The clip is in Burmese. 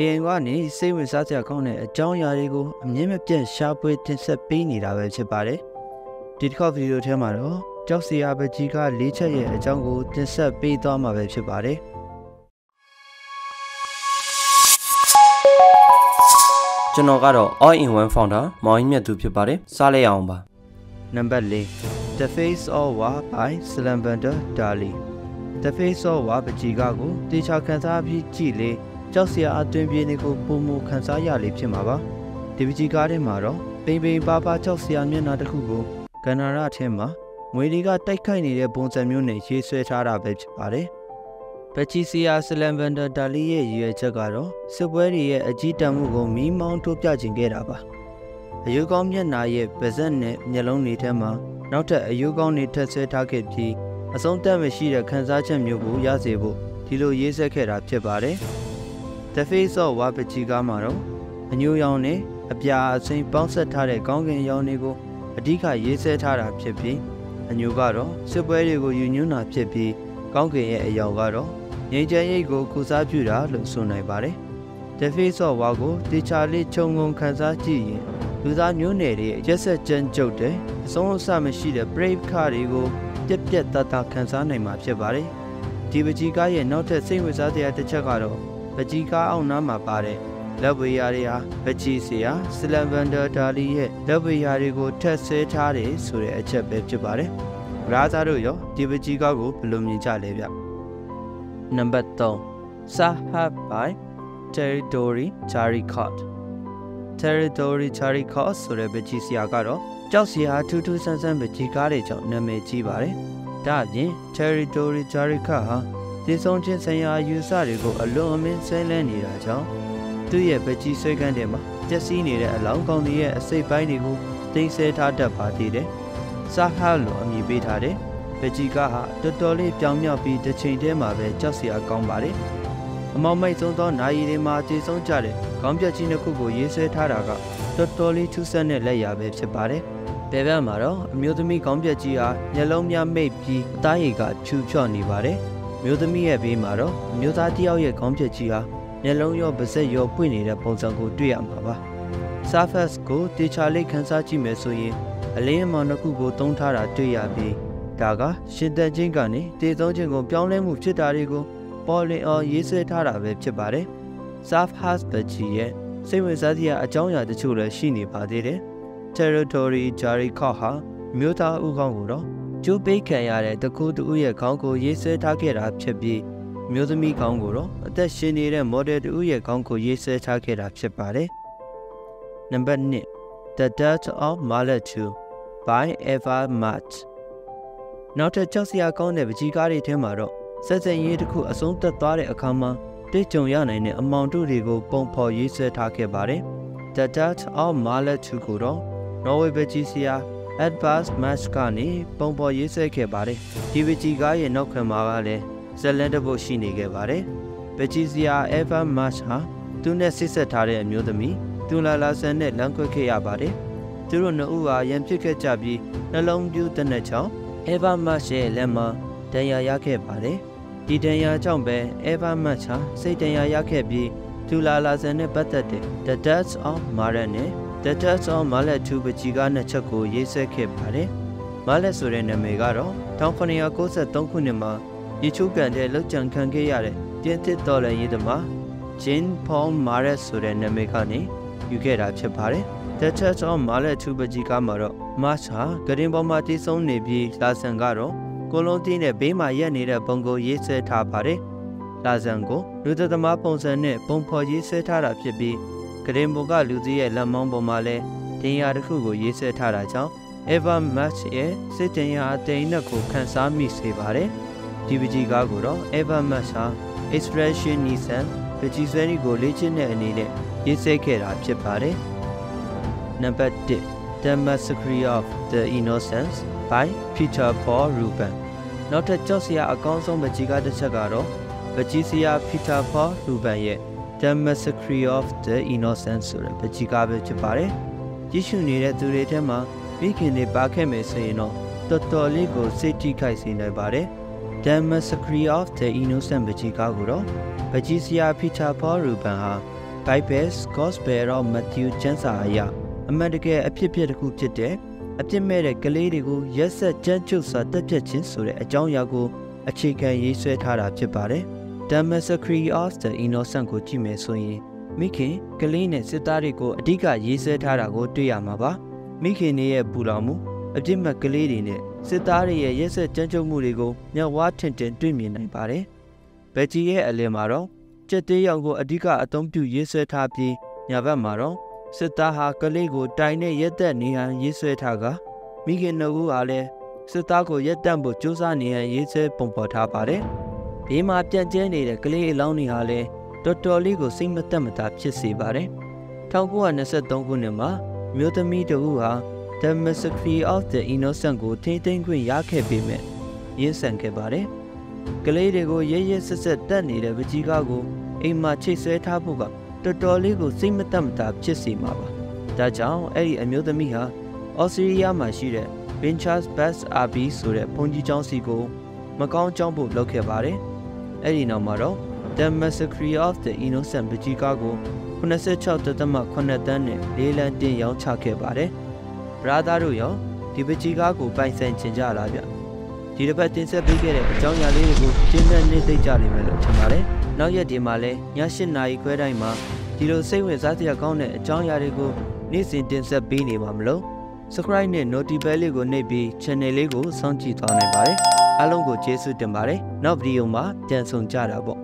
AI ကနေစိတ်ဝင်စားစရာကောင်းတဲ့အကြောင်းအရာတွေကိုအမြင့်မပြတ်ရှားပွေတင်ဆက်ပေးနေတာပဲဖြစ်ပါတယ်ဒီတစ်ခေါက်ဗီဒီယိုထဲမှာတော့ကြောက်စရာပကြီးက၄ချက်ရဲ့အကြောင်းကိုတင်ဆက်ပေးသွားမှာပဲဖြစ်ပါတယ်ကျွန်တော်ကတော့ All in One Founder မောင်ကြီးမြတ်သူဖြစ်ပါတယ်စားလိုက်အောင်ပါနံပါတ်၄ The Face of War by Salamander Dali The Face of War ပကြီးကကိုတေချာခန်းစားပြီးကြည့်လေ ကြောက်စရာအသွင်ပြေးနေကိုပုံမခန်းစားရလေဖြစ်မှာပါဒီပကြီးကားထဲမှာတော့ပိန်ပိန်ပါပါကြောက်စရာမျက်နှာတစ်ခုကိုကန္နာရထဲမှာငွေတွေကတိုက်ခိုက်နေတဲ့ပုံစံမျိုးနဲ့ရေးဆွဲထားတာပဲဖြစ်ပါတယ်ပချီစီယာဆလန်ဗန်ဒါဒါလီရဲ့ရည်ရွယ်ချက်ကတော့စစ်ပွဲတွေရဲ့အကြီးတန်းမှုကိုမီးမောင်းထိုးပြခြင်းခဲ့တာပါအယူကောင်းမျက်နှာရဲ့ပါဇက်နဲ့မျက်လုံးတွေထဲမှာနောက်ထပ်အယူကောင်းတွေထပ်ဆွဲထားခဲ့ပြီးအဆုံးသတ်မရှိတဲ့ခံစားချက်မျိုးကိုရစေဖို့ဒီလိုရေးဆက်ခဲ့တာဖြစ်ပါတယ်။ The Face of Wapchi ကမှာတော့အညိုရောင်နဲ့အပြာအစိမ်းပေါင်းဆက်ထားတဲ့ကောင်းကင်ရောင်တွေကိုအဓိကရေးဆဲထားတာဖြစ်ပြီးအညိုကတော့စစ်ပွဲတွေကိုယူညွှန်းတာဖြစ်ပြီးကောင်းကင်ရဲ့အယောင်ကတော့ငြိမ်းချမ်းရေးကိုကုစားပြုတာလို့ဆိုနိုင်ပါတယ်။ The Face of War ကိုတေချာလေးခြုံငုံခန်းစားကြည့်ရင်လူသားမျိုးနယ်တွေရက်ဆက်ကြမ်းကြုတ်တဲ့အဆုံးအစမရှိတဲ့ brave ခါတွေကိုပြက်ပြက်တတ်တာခန်းစားနိုင်မှာဖြစ်ပါတယ်။ဒီပကြီးကားရဲ့နောက်ထပ်စိတ်ဝင်စားစရာတစ်ချက်ကတော့ ပကြီးကားအောင်နားမှာပါတဲ့လက်ဝေယာတွေဟာပကြီးစရာစလန်ဗန်ဒါဒါလီရဲ့လက်ဝေယာတွေကိုထက်ဆဲထားတယ်ဆိုတဲ့အချက်ပဲဖြစ်ပါတယ်။ရာဇာတို့ရောဒီပကြီးကားကိုဘယ်လိုမြင်ကြလဲဗျ။နံပါတ်3 Sahab by Territory Charicot Territory Charicot ဆိုတဲ့ပကြီးစရာကတော့ကြောက်စရာထူးထူးဆန်းဆန်းပကြီးကားတွေကြောင့်နာမည်ကြီးပါတယ်။ဒါအပြင် Territory Charicot ဟာ ဒီဆုံးချင်းဆိုင်ရာယူဆတွေကိုအလွန်အမင်းဆဲလန်းနေတာကြောင့်သူ့ရဲ့ပကြီးဆွဲကန်းထဲမှာပျက်စီးနေတဲ့အလောင်းကောင်တွေရဲ့အစိတ်ပိုင်းတွေကိုတင်ဆဲထားတတ်ပါသေးတယ်။စာဟာလိုအမည်ပေးထားတဲ့ပကြီးကားဟာတော်တော်လေးပြောင်မြောက်ပြီးတစ်ချိန်တည်းမှာပဲကြောက်စရာကောင်းပါတယ်။အမောင်မိတ်ဆုံးသောနိုင်ရည်တွေမှာတည်ဆုံးကြတဲ့ခေါင်းပြက်ကြီးနှစ်ခုကိုရေးဆွဲထားတာကတော်တော်လေးထူးဆန်းတဲ့လက်ရာပဲဖြစ်ပါတယ်။ဘယ်ဘက်မှာတော့အမျိုးသမီးခေါင်းပြက်ကြီးဟာမျက်လုံးများမိတ်ပြီးအသားရည်ကဖြူဖြော့နေပါတယ်။ မျိုးသမီးရဲ့ဘေးမှာတော့အမျိုးသားတစ်ယောက်ရဲ့ခေါင်းပြက်ကြီးဟာမျက်လုံးရောပါးစပ်ရောပွင့်နေတဲ့ပုံစံကိုတွေ့ရမှာပါ။ surface ကိုတေချာလေးခန်းစားကြည့်မယ်ဆိုရင်အလင်းအမောင်တစ်ခုကိုသုံးထားတာတွေ့ရပြီးဒါကရှင်သက်ချင်းကနေတေသုံးချင်းကိုပြောင်းလဲမှုဖြစ်တာတွေကိုပေါ်လင်အောင်ရေးဆွဲထားတာပဲဖြစ်ပါတယ်။ surface ပကြီးရဲ့စိတ်ဝင်စားစရာအကြောင်းအရာတချို့လည်းရှိနေပါသေးတယ်။ territory Jericho ဟာမြို့သားဥကောင်းကိုတော့ ကျိုးပိတ်ခံရတဲ့တကူတူရဲ့ခေါင်းကိုရေးဆွဲထားခဲ့တာဖြစ်ပြီးမျိုးသမီးခေါင်းကိုတော့အသက်ရှင်နေတဲ့ model တူရဲ့ခေါင်းကိုရေးဆွဲထားခဲ့တာဖြစ်ပါတယ်။နံပါတ်1 The Death of Malatu by Eva Matt နောက်ထပ်ကြောက်စရာကောင်းတဲ့ပကြီးကားတွေထဲမှာတော့ဆက်စက်ရေးတစ်ခုအဆုံးသက်သွားတဲ့အခါမှာတိတ်ကြုံရနိုင်တဲ့အမောင်တို့တွေကိုပုံဖော်ရေးဆွဲထားခဲ့ပါတယ်။ The Death of Malatu ကိုတော့ Norway ပကြီးစရာ Advanced Match ကနေပုံဖော်ရေးဆွဲခဲ့ပါတယ်။ဒီပကြီးကားရဲ့နောက်ခံမှာကလည်းဇလန်တပုတ်ရှိနေခဲ့ပါတယ်။ပကြီးစရာ Eva Match ဟာသူနဲ့ဆစ်ဆက်ထားတဲ့အမျိုးသမီးသူလာလာဆန်နဲ့လမ်းခွဲခဲ့ရပါတယ်။သူတို့နှစ်ဦးဟာရန်ဖြစ်ခဲ့ကြပြီးနှလုံးပြူးတဲ့နဲ့ချောင်း Eva Match ရဲ့လက်မှာဒဏ်ရာရခဲ့ပါတယ်။ဒီဒဏ်ရာကြောင့်ပဲ Eva Match ဟာစိတ်ဒဏ်ရာရခဲ့ပြီးသူလာလာဆန်နဲ့ပတ်သက်တဲ့ The Death of Marat နဲ့ The Death of Marat 2ပကြီးကားနှစ်ချက်ကိုရေးဆွဲခဲ့ပါတယ်။ Marat ဆိုတဲ့နာမည်ကတော့1993ခုနှစ်မှာရေချိုးကန်တဲ့လောက်ကျန်ခံခဲ့ရတဲ့ပြင်သစ်တော်လှန်ရေးသမား Jean Paul Marat ဆိုတဲ့နာမည်ကနေယူခဲ့တာဖြစ်ပါတယ်။ The Church of Marat 2ပကြီးကားမှာတော့ March ဟာဂရင်ပေါ်မှာတည်ဆုံးနေပြီးလာဆန်ကတော့ကိုလုံးတင်းနဲ့ဘေးမှာရက်နေတဲ့ပုံကိုရေးဆွဲထားပါတယ်။လာဆန်ကိုလူသက်သမားပုံစံနဲ့ပုံဖော်ရေးဆွဲထားတာဖြစ်ပြီး ဂရင်ပေါ်ကလူကြီးရဲ့လက်မောင်းပေါ်မှာလည်းတင်ရတစ်ခုကိုရေးဆွဲထားတာကြောင့် Ever Match ရဲ့စစ်တင်ရအတိန်နဲ့ကိုခန်းစားမိစေပါတယ်။ဒီပကြီးကားကိုတော့ Ever Match ဟာ Expression Nissan ပကြီးဆွဲနီကိုလေ့ကျင့်တဲ့အနေနဲ့ရေးဆွဲခဲ့တာဖြစ်ပါတယ်။နံပါတ်1 The Massacre of the Innocents by Peter Paul Ruben နောက်ထပ်ကြောက်စရာအကောင်းဆုံးပကြီးကားတစ်ချက်ကတော့ပကြီးစရာ Peter Paul Ruben ရဲ့ The Massacre of the Innocents ဆိုတဲ့ပကြီးကားပဲဖြစ်ပါတယ်။ကြည့်ရှုနေတဲ့သူတွေထဲမှာမိခင်တွေပါခဲ့မယ်ဆိုရင်တော့တော်တော်လေးကိုစိတ်ထိခိုက်စေနိုင်ပါတယ်။ The Massacre of the Innocent ပကြီးကားကိုတော့ပကြီးစရာ Peter Paul Ruben ဟာ Bible Gospel of Matthew ကျမ်းစာအရအမှန်တကယ်အဖြစ်ဖြစ်တစ်ခုဖြစ်တဲ့အပြစ်မဲ့တဲ့ကလေးတွေကိုရက်ဆက်ကြမ်းကြုတ်စွာတပ်ဖြတ်ခြင်းဆိုတဲ့အကြောင်းအရာကိုအခြေခံရေးဆွဲထားတာဖြစ်ပါတယ်။ The Massacre of the Innocent ကိုကြည့်မယ်ဆိုရင်မိခင်ကလေးနဲ့စစ်သားတွေကိုအဓိကရေးဆွဲထားတာကိုတွေ့ရမှာပါ။မိခင်တွေရဲ့ပူလောင်မှုအပြစ်မဲ့ကလေးတွေနဲ့စစ်သားတွေရဲ့ရက်ဆက်ကြမ်းကြုတ်မှုတွေကိုမျက်ဝါးထင်ထင်တွေ့မြင်နိုင်ပါတယ်။ဘက်ဂျီရဲ့အလယ်မှာတော့ကြက်သေးရောင်ကိုအဓိကအသုံးပြုရေးဆွဲထားပြီးညာဘက်မှာတော့စစ်သားဟာကလေးကိုတိုင်နဲ့ရက်သက်နေဟန်ရေးဆွဲထားကမိခင်နှုတ်ဦးဟာလည်းစစ်သားကိုရက်တန့်ဖို့ကြိုးစားနေဟန်ရေးဆွဲပုံဖော်ထားပါတယ်။ ဒီမှာပြန့်ကျဲနေတဲ့ကလေးအလောင်းတွေဟာလည်းတော်တော်လေးကိုစိတ်မသက်မသာဖြစ်စေပါတယ်။1923ခုနှစ်မှာမြို့သမီးတဦးဟာ The Massacre of the Innocent ကိုထိမ့်သိမ်းခွင့်ရခဲ့ပေမဲ့ရင်းဆန်ခဲ့ပါတယ်။ကလေးတွေကိုရဲရဲဆက်ဆက်တက်နေတဲ့ပကြီးကားကိုအိမ်မှာချိတ်ဆွဲထားဖို့ကတော်တော်လေးကိုစိတ်မသက်မသာဖြစ်စေမှာပါ။ဒါကြောင့်အဲ့ဒီအမျိုးသမီးဟာဩစတြေးလျမှာရှိတဲ့ Ventures Bus RB ဆိုတဲ့ဘုံကြီးကျောင်းစီကိုမကောင်းကျောင်းဖို့လုပ်ခဲ့ပါတယ်။ အဲ့ဒီနောက်မှာတော့ The Massacre of the Innocent ပကြီးကားကို86.8တန်းနဲ့လေးလံတင်ရောင်းချခဲ့ပါတယ်။ brother တို့ရောဒီပကြီးကားကိုပိုင်ဆိုင်ချင်ကြလားဗျ။ဒီတစ်ပတ်တင်ဆက်ပေးခဲ့တဲ့အကြောင်းအရာလေးတွေကိုကျင်းပနေသိကြလိမ့်မယ်လို့ထင်ပါတယ်။နောက်ရက်ဒီမှာလည်းည8နာရီခွဲတိုင်းမှာဒီလိုစိတ်ဝင်စားစရာကောင်းတဲ့အကြောင်းအရာတွေကိုနေ့စဉ်တင်ဆက်ပေးနေပါမလို့ subscribe နဲ့ notification လေးကိုနှိပ်ပြီး channel လေးကိုစောင့်ကြည့်သွားနိုင်ပါတယ် အားလုံးကိုကျေးဇူးတင်ပါတယ်နောက်ဗီဒီယိုမှာပြန်ဆောင်ကြတာပေါ့